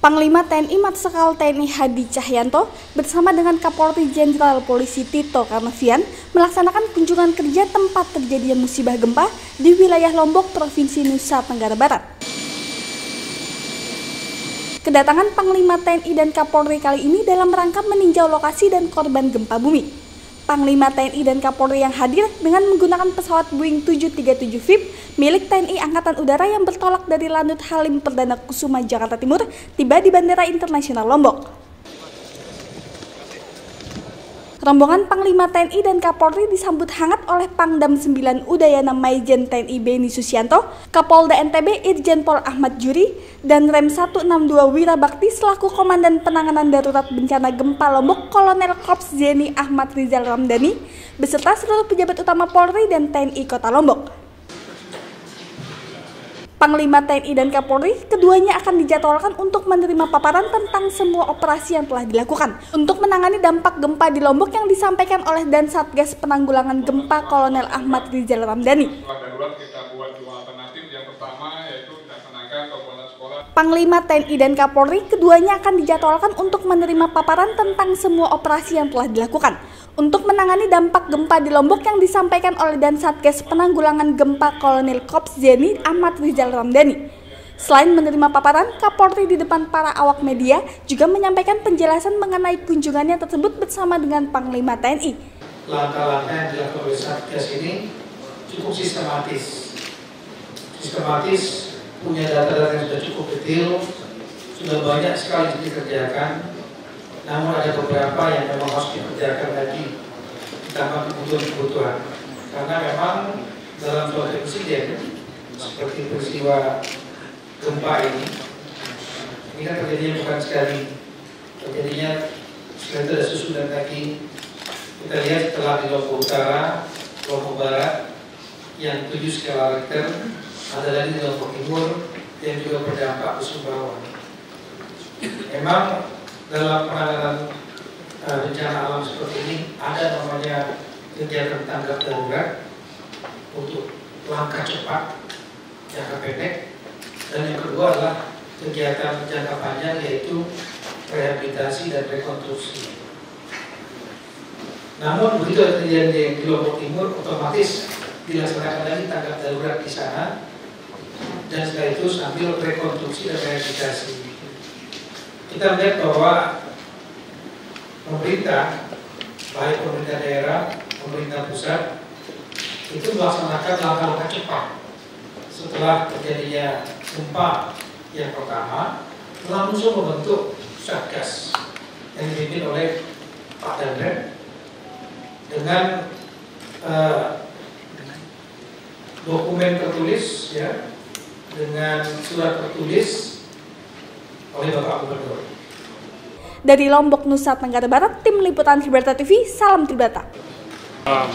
Panglima TNI Marsikal TNI Hadi Cahyanto bersama dengan Kapolri Jenderal Polisi Tito Karnavian melaksanakan kunjungan kerja tempat terjadinya musibah gempa di wilayah Lombok, Provinsi Nusa Tenggara Barat. Kedatangan Panglima TNI dan Kapolri kali ini dalam rangka meninjau lokasi dan korban gempa bumi. Panglima TNI dan Kapolri yang hadir dengan menggunakan pesawat Boeing 737 VIP milik TNI Angkatan Udara yang bertolak dari Lanut Halim Perdana Kusuma Jakarta Timur tiba di Bandara Internasional Lombok. Rombongan Panglima TNI dan Kapolri disambut hangat oleh Pangdam 9 Udayana Maijen TNI Beni Susianto, Kapolda NTB Irjen Pol Ahmad Juri, dan Rem 162 Wirabakti selaku Komandan Penanganan Darurat Bencana Gempa Lombok Kolonel Korps Zeni Ahmad Rizal Ramdhani, beserta seluruh pejabat utama Polri dan TNI Kota Lombok. Panglima TNI dan Kapolri, keduanya akan dijadwalkan untuk menerima paparan tentang semua operasi yang telah dilakukan untuk menangani dampak gempa di Lombok yang disampaikan oleh Dan Satgas Penanggulangan Gempa Kolonel Ahmad Rizal Ramdhani. Panglima TNI dan Kapolri keduanya akan dijadwalkan untuk menerima paparan tentang semua operasi yang telah dilakukan untuk menangani dampak gempa di Lombok yang disampaikan oleh Dan Satgas Penanggulangan Gempa Kolonel Kops Zeni Ahmad Rizal Ramdhani. Selain menerima paparan, Kapolri di depan para awak media juga menyampaikan penjelasan mengenai kunjungannya tersebut bersama dengan Panglima TNI. Langkah-langkah yang dilakukan oleh Satgas ini cukup sistematis. Sistematis, punya data-data yang sudah cukup detail, sudah banyak sekali dikerjakan, namun ada beberapa yang memang harus dikerjakan lagi ditambah kebutuhan-kebutuhan. Karena memang dalam suatu insiden seperti peristiwa gempa ini ini kan terjadinya bukan sekali. Terjadinya setelah itu ada susunan lagi. Kita lihat setelah di Lombok Utara Lombok Barat yang tujuh skala Richter ada lagi di Lombok Timur yang juga berdampak ke Sumbawa memang dalam penanganan uh, bencana alam seperti ini ada namanya kegiatan tanggap darurat untuk langkah cepat jangka pendek dan yang kedua adalah kegiatan jangka panjang yaitu rehabilitasi dan rekonstruksi. Namun begitu ada kejadian di Lombok Timur otomatis dilaksanakan lagi tanggap darurat di sana dan setelah itu sambil rekonstruksi dan rehabilitasi. Kita melihat bahwa pemerintah, baik pemerintah daerah, pemerintah pusat, itu melaksanakan langkah-langkah cepat. Setelah terjadinya gempa yang pertama langsung membentuk satgas yang dipimpin oleh Pak Danren dengan uh, dokumen tertulis ya dengan surat tertulis oleh Bapak Gubernur. Dari Lombok, Nusa Tenggara Barat, Tim Liputan Tribrata TV, salam Tribrata. Um.